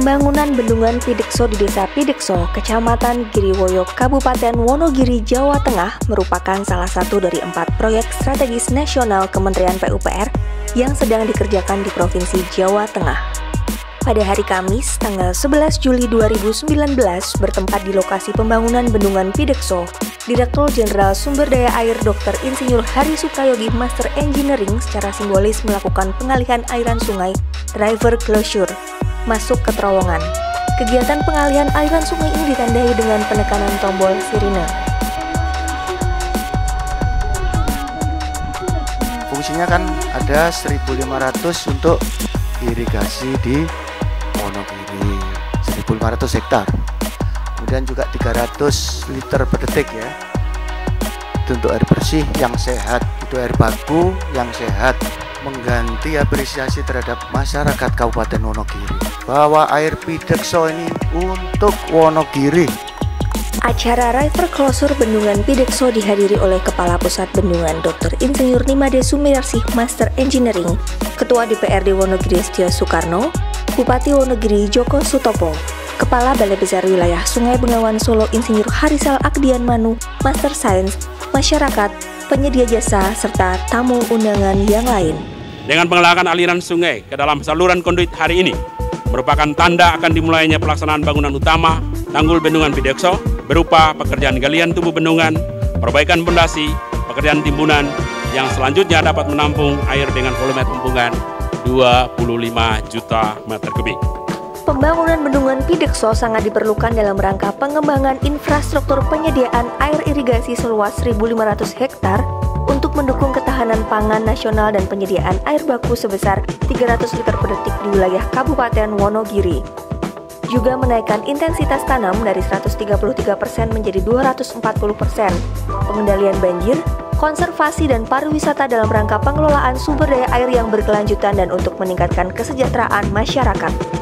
pembangunan bendungan Pidekso di Desa Pidekso, Kecamatan Giriwoyo, Kabupaten Wonogiri, Jawa Tengah merupakan salah satu dari empat proyek strategis nasional Kementerian PUPR yang sedang dikerjakan di Provinsi Jawa Tengah. Pada hari Kamis, tanggal 11 Juli 2019, bertempat di lokasi pembangunan bendungan Pidekso, Direktur Jenderal Sumber Daya Air Dr. Insinyur Hari Sukayogi Master Engineering secara simbolis melakukan pengalihan airan sungai driver closure masuk ke terowongan. Kegiatan pengalihan aliran sungai ini ditandai dengan penekanan tombol sirine. Fungsinya kan ada 1500 untuk irigasi di Wonogiri 1500 hektar kemudian juga 300 liter per detik ya itu untuk air bersih yang sehat itu air baku yang sehat mengganti apresiasi terhadap masyarakat Kabupaten Wonogiri bahwa air Pidekso ini untuk Wonogiri Acara River Closure Bendungan Pidekso dihadiri oleh Kepala Pusat Bendungan Dr. Insinyur Nimade Sumirsih Master Engineering, Ketua DPRD Wonogiri Setio Soekarno, Bupati Wonogiri Joko Sutopo, Kepala Balai Besar Wilayah Sungai Bengawan Solo Insinyur Harisal Akdian Manu, Master Sains, masyarakat, penyedia jasa, serta tamu undangan yang lain. Dengan pengelakan aliran sungai ke dalam saluran konduit hari ini, merupakan tanda akan dimulainya pelaksanaan bangunan utama Tanggul Bendungan Pidekso berupa pekerjaan galian tubuh bendungan, perbaikan pondasi, pekerjaan timbunan yang selanjutnya dapat menampung air dengan volume tumpungan 25 juta meter kubik. Pembangunan bendungan Pidekso sangat diperlukan dalam rangka pengembangan infrastruktur penyediaan air irigasi seluas 1.500 hektar untuk mendukung ketahanan pangan nasional dan penyediaan air baku sebesar 300 liter per detik di wilayah Kabupaten Wonogiri. Juga menaikkan intensitas tanam dari 133% menjadi 240%, pengendalian banjir, konservasi dan pariwisata dalam rangka pengelolaan sumber daya air yang berkelanjutan dan untuk meningkatkan kesejahteraan masyarakat.